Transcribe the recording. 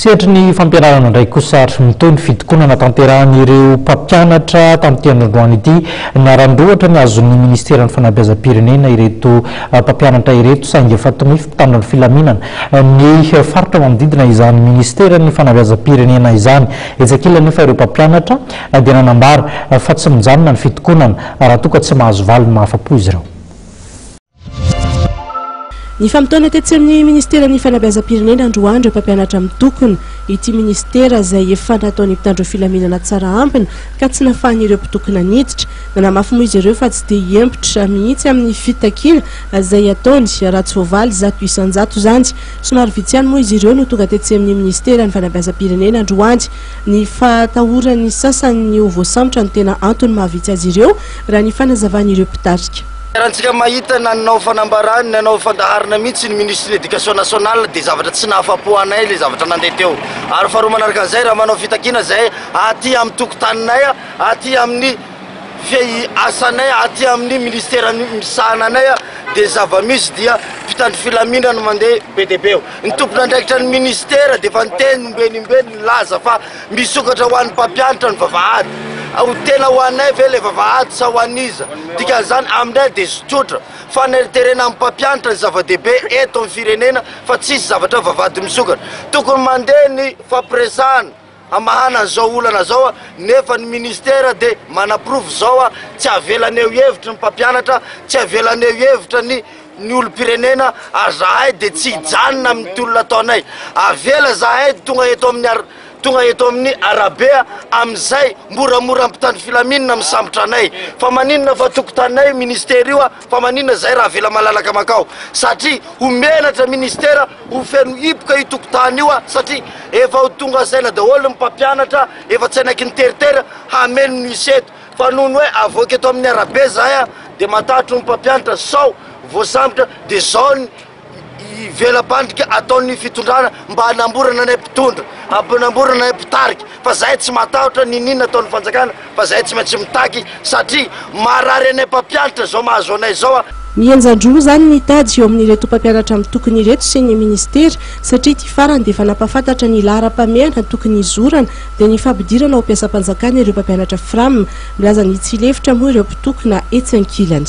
Sehatry ny fampianarana indray kosa ary mitohy ny fitokonana tanterahan'ireo mpampianatra tamin'ity andro androany ity. Narandrohatra ny azon'ny Ministeran'ny Fanabeazam-pirenena ireto mpampianatra ireto saingy efa tomify mpitandro ny filaminana ny faritra manodidina izany Ministeran'ny Fanabeazam-pirenena izany. Etsy ankilany nefa ireo mpampianatra dia nanambara fa tsy mijanona ny fitokonana raha toa ka tsy mahazo valiny mahafa-po izy ireo. Nifamotoana tetsy amin'ny Ministeran'ny Fanabeazam-pirenena androany ireo mpampianatra mitokona ity ministera izay efa nataon'ny mpitandro filaminana tsara ambina ka tsy nafahan'ireo mpitokona niditra. Nanamafy moa izy ireo fa tsy dia hihempotra mihitsy amin'ny fitakiana izay hataony raha tsy voavaly zato isan-jato izany. Somary vitsy ihany moa izy ireo no tonga tetsy amin'ny Ministeran'ny Fanabeazam-pirenena androany. Ny fahatahoran'ny sasany ny ho voasambotra no tena antony mahavitsy azy ireo raha ny fanazavan'ireo mpitarika. Iantsika mahita nanao fanambarany, nanao fandaharana mihitsy ny Ministry ny Education Nationale dia zavatra tsy nahafapo anay ilay zavatra nandeha teo. Ary faharoa manaraka an'izay raha manao fitakiana izay aty amin'ny tokotaninay, aty amin'ny fiasanay, aty amin'ny Ministera misahana anay dia zava-misy dia mpitandro filaminana mandeha be dia be eo. Ny tompon'andraikitra ny Ministera dia efa niteny ombieny ombieny nilaza fa. Misokatra ho an'ny mpampianatra ny vavahady. Ho tena ho anay ve ilay vavahady sa ho an'iza? Dikan'izany, aminay dia sototra. Faneriterena amin'ny mpampianatra ny zava-dehibe eto amin'ny firenena fa tsisy zavatra vavahady misokatra. Tokony mandeha ny fampiresahana hamahana an'izao olana izao nefa ny ministera dia manaporofo izao tsy avelany eo hevitra ny mpampianatra, tsy avelany eo hevitra ny. ny olompirenena ary zahay dia tsy hijanona amin'ny ty olona ataonay avela zahay dia tonga eto amin'ny ar tonga eto amin'ny arabe amin'izay moramora ny mpitandro filaminana misambotra anay fa maninona fa tokotaninay io ministera io aho fa maninona izay raha avela malalaka makao satria ho menatra ministera ho feno hipoka io tokotany io aho satria efa ho tonga saina daholo ny mpampianatra efa tsy hanaiky ny teritery hameno ny use eto Fa noho ny hoe avoaka eto amin'ny arabe zahay a dia matahotra ho ny mpampianatra sao voasambotra dia zao ny vela-pandrika ataon'ny fitondrana mba hanamborana anay mpitondra, hampanamborana anay mpitarika fa zahay tsy matahotra n'in'inona ataon'ny fanjakana fa zahay tsy maintsy mitaky satria marary anay mpampianatra zao mahazo anay zao a. Mihenjan-droa izany ny tady eo amin'ireto mpampianatra mitokona ireto sy ny minisitera satria ity farany dia efa nampahafantatra ny laharam-pahamehana tokony hizorana dia ny fampidirana ho mpiasam-panjakana ireo mpampianatra Fram. Milaza ny tsy hilefitra moa ireo mpitokona etsy ankilany.